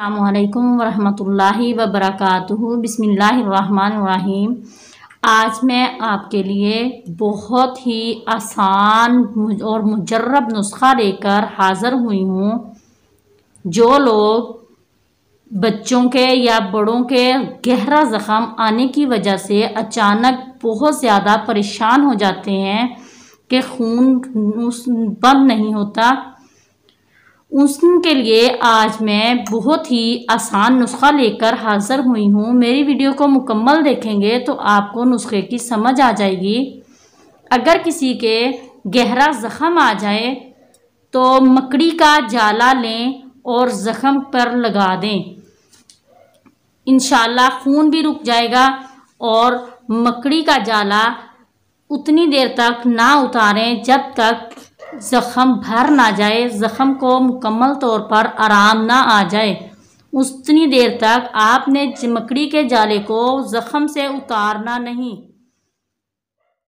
السلام علیکم ورحمۃ اللہ وبرکاتہ۔ بسم اللہ الرحمن الرحیم۔ آج میں آپ کے لیے بہت ہی آسان اور مجرب نسخہ لے کر حاضر ہوئی ہوں۔ جو لوگ بچوں کے یا بڑوں کے گہرا زخم آنے کی وجہ سے اچانک بہت زیادہ پریشان ہو جاتے ہیں کہ خون بند نہیں ہوتا۔ اس کے لیے آج میں بہت ہی آسان نسخہ لے کر حاضر ہوئی ہوں۔ میری ویڈیو کو مکمل دیکھیں گے تو آپ کو نسخے کی سمجھ آ جائے گی۔ اگر کسی کے گہرا زخم آ جائے تو مکڑی کا جالا لیں اور زخم پر لگا دیں۔ انشاءاللہ خون بھی رک جائے گا اور مکڑی کا جالا اتنی دیر تک نہ اتاریں جب تک زخم بھر نہ جائے، زخم کو مکمل طور پر آرام نہ آ جائے۔ اتنی دیر تک آپ نے چمکڑی کے جالے کو زخم سے اتارنا نہیں۔